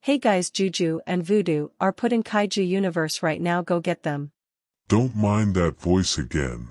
Hey guys Juju and Voodon are put in Kaiju universe right now go get them. Don't mind that voice again.